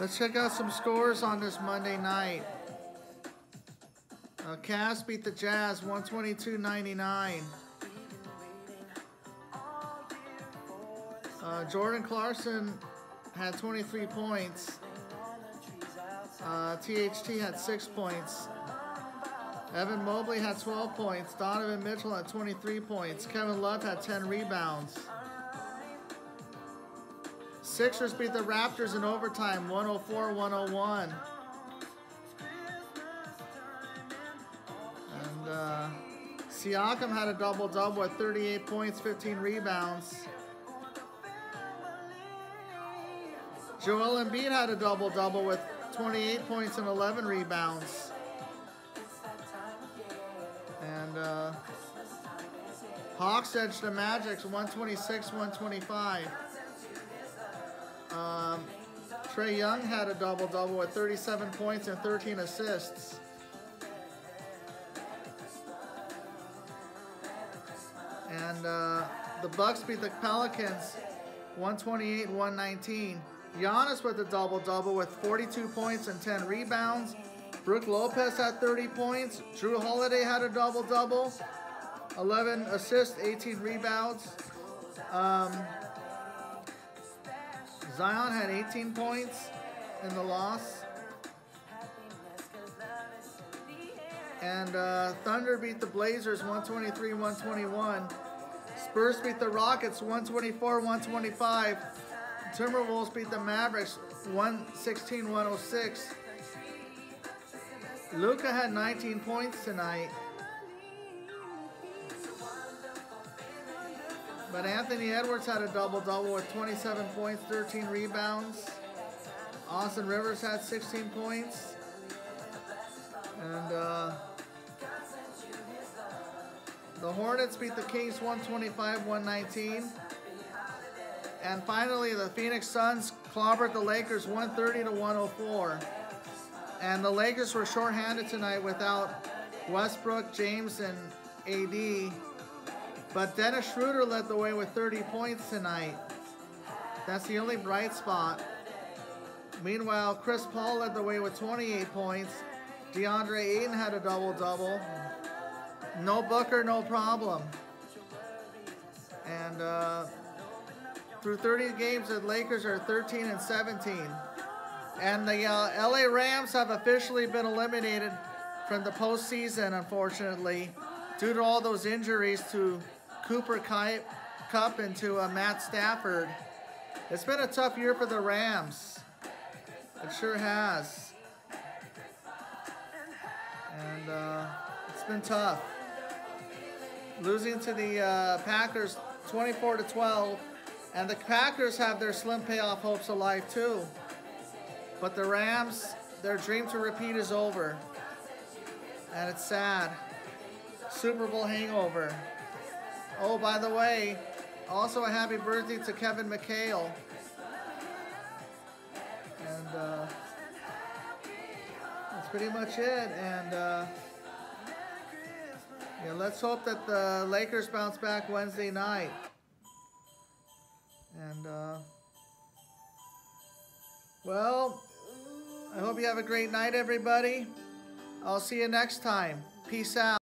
Let's check out some scores on this Monday night. Uh, Cavs beat the Jazz 122.99. Uh, Jordan Clarkson had 23 points. Uh, THT had 6 points. Evan Mobley had 12 points. Donovan Mitchell had 23 points. Kevin Love had 10 rebounds. Sixers beat the Raptors in overtime, 104-101. And uh, Siakam had a double-double with 38 points, 15 rebounds. Joel Embiid had a double-double with 28 points and 11 rebounds. And uh, Hawks edged the Magic 126-125. Um, Trae Young had a double-double with 37 points and 13 assists. And uh, the Bucks beat the Pelicans 128-119. Giannis with a double-double with 42 points and 10 rebounds. Brook Lopez had 30 points. Jrue Holiday had a double-double. 11 assists, 18 rebounds. Um, Zion had 18 points in the loss. And uh, Thunder beat the Blazers 123-121. Spurs beat the Rockets 124-125. Timberwolves beat the Mavericks 116-106. Luka had 19 points tonight. But Anthony Edwards had a double-double with 27 points, 13 rebounds. Austin Rivers had 16 points. And uh, the Hornets beat the Kings 125-119. And finally, the Phoenix Suns clobbered the Lakers 130 to 104. And the Lakers were shorthanded tonight without Westbrook, James, and AD. But Dennis Schroeder led the way with 30 points tonight. That's the only bright spot. Meanwhile, Chris Paul led the way with 28 points. DeAndre Ayton had a double-double. No Booker, no problem. And uh, through 30 games, the Lakers are 13 and 17. And the uh, LA Rams have officially been eliminated from the postseason, unfortunately, due to all those injuries to Cooper Kupp and to uh, Matt Stafford. It's been a tough year for the Rams. It sure has. And uh, it's been tough. Losing to the uh, Packers 24 to 12. And the Packers have their slim payoff hopes alive too. But the Rams, their dream to repeat is over. And it's sad. Super Bowl hangover. Oh, by the way, also a happy birthday to Kevin McHale. And uh, that's pretty much it. And uh, yeah, let's hope that the Lakers bounce back Wednesday night. And, uh, well, I hope you have a great night, everybody. I'll see you next time. Peace out.